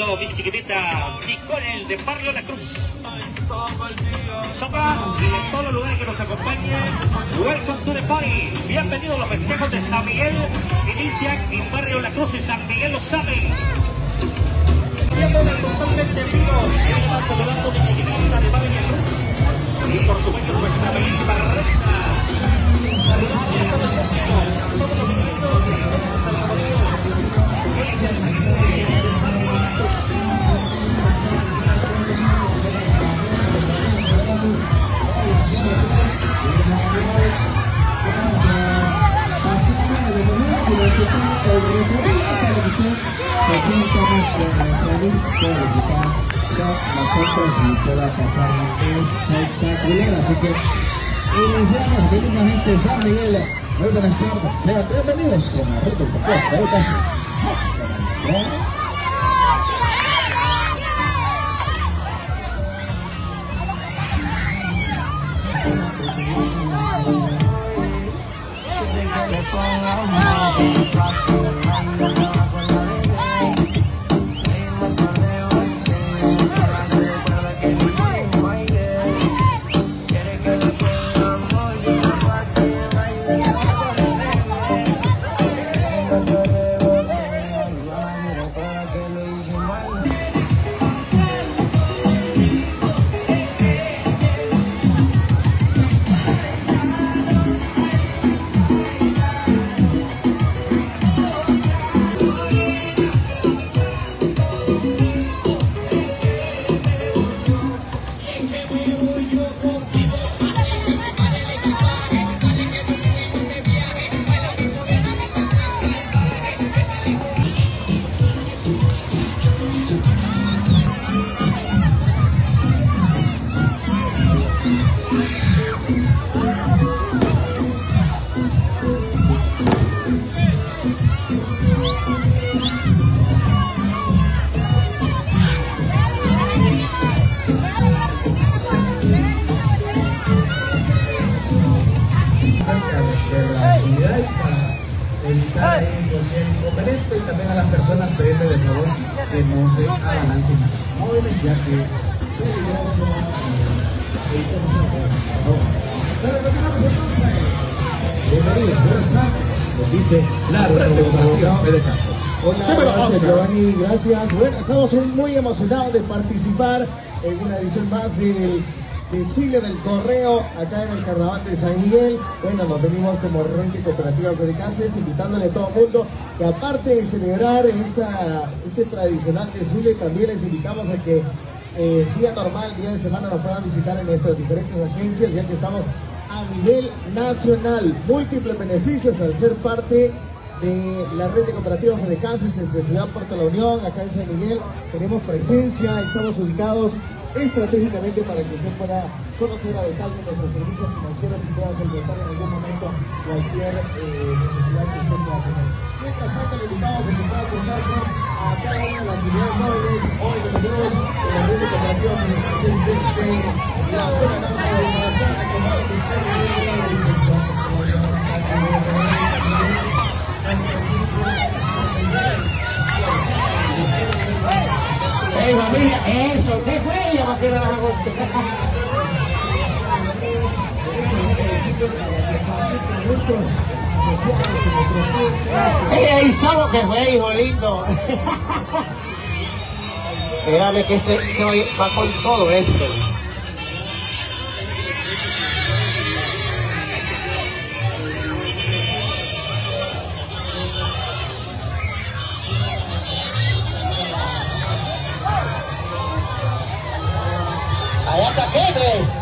supuesto mi chiquitita Nicole de Barrio La Cruz. Soca y en todos los lugares que nos acompañen, welcome to the party. Bienvenidos a los festejos de San Miguel, inician en Barrio La Cruz y San Miguel lo sabe. Totalmente en vivo, y saludando mi chiquitita de Barrio La Cruz y por supuesto nuestra bellísima. Saludando a todos los todos así que iniciamos dignamente San Miguel. Muy buenas tardes. Sean bienvenidos con la ruta de que no se abalancen a las móviles ya que es peligroso y Pero continuamos entonces. Bienvenidos, buenas tardes. Nos dice la red de de Casas. Hola, gracias Giovanni, gracias. Bueno, estamos muy emocionados de participar en una edición más del desfile del correo acá en el carnaval de San Miguel. Bueno, nos venimos como Rente Cooperativa Cáceres, invitándole a todo el mundo que aparte de celebrar esta, este tradicional desfile, también les invitamos a que eh, día normal, día de semana nos puedan visitar en nuestras diferentes agencias, ya que estamos a nivel nacional. Múltiples beneficios al ser parte de la red de cooperativas de Cáceres desde Ciudad Puerto La Unión, acá en San Miguel. Tenemos presencia, estamos ubicados estratégicamente para que usted pueda conocer a detalle nuestros servicios financieros y pueda solventar en algún momento cualquier eh, necesidad que usted pueda tener. Mientras tanto, le invitamos a que pueda sentarse a cada una de las unidades móviles. Hoy tenemos ¡Ey, solo que fue, hijo lindo! Espérame que este, este va con todo esto. Allá está Kevin.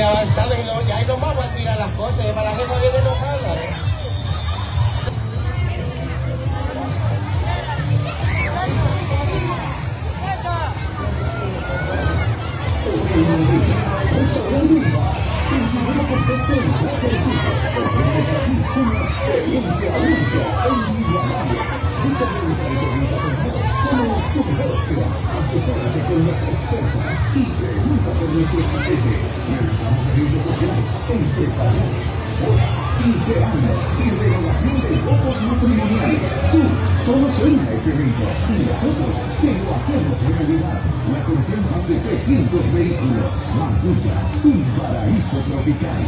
voy avanzando y, no, y ahí nomás voy a tirar las cosas. Y para que no viene enojada, ¿eh? Velocidad, asesórate con los expertos y pregunta por nuestros paquetes. Realizamos servicios sociales, empresariales, bodas, 15 años y renovación de votos matrimoniales. Tú solo suena ese rito y nosotros te lo hacemos realidad. La confianza de 300 vehículos. Manducha, un paraíso tropical.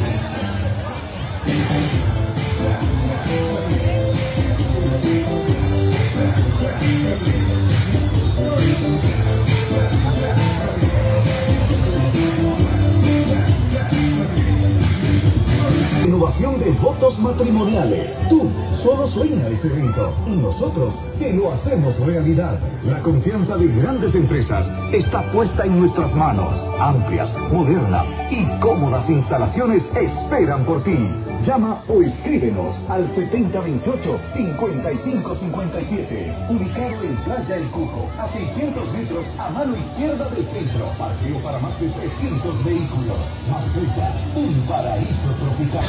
Matrimoniales. Tú solo sueña ese rito y nosotros te lo hacemos realidad. La confianza de grandes empresas está puesta en nuestras manos. Amplias, modernas y cómodas instalaciones esperan por ti. Llama o escríbenos al 7028-5557. Ubicado en Playa El Cuco, a 600 metros a mano izquierda del centro. Parqueo para más de 300 vehículos. Marbella, un paraíso tropical.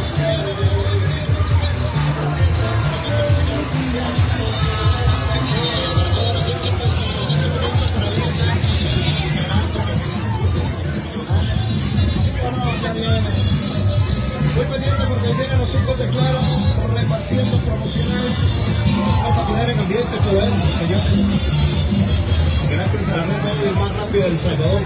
Muy pendiente porque vienen los cinco de claro repartiendo promocional. Vamos a poner en ambiente todo eso, señores. Gracias a la red móvil más rápida del Salvador.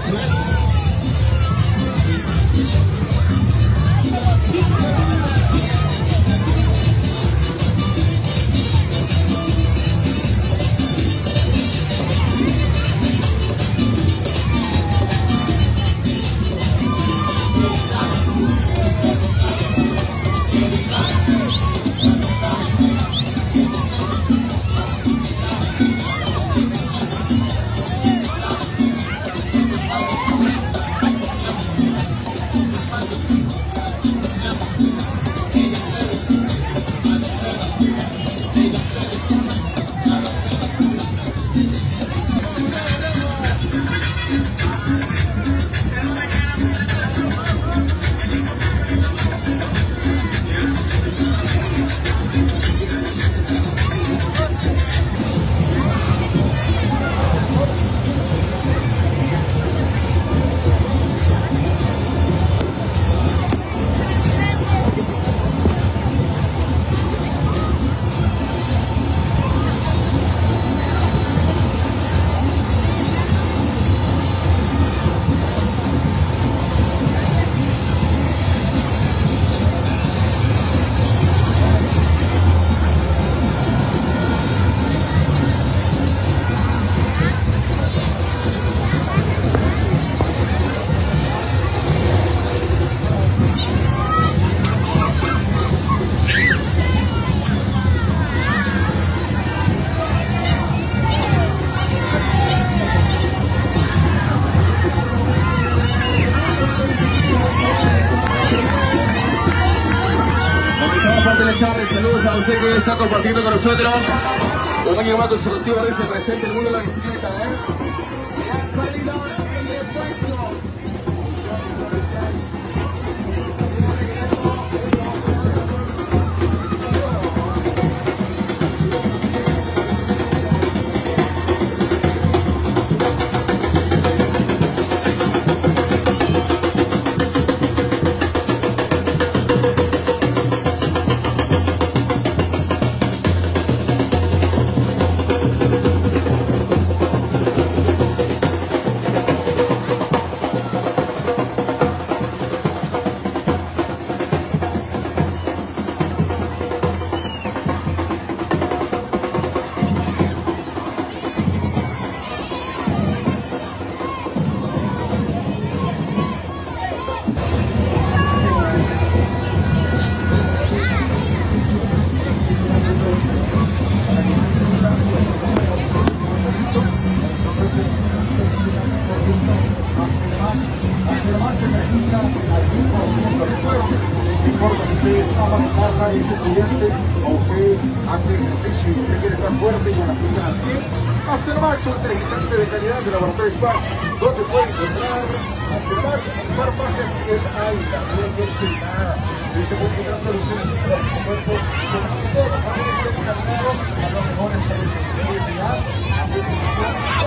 Usted que está compartiendo con nosotros. Un año más consecutivo se presente el mundo de la bicicleta, ¿eh? Chispa, donde puede encontrar, acercarse, ocupar más el alta, bien consultada. Y se puede encontrar soluciones para su cuerpo, sobre todos para los que han a lo mejor en soluciones de seguridad, a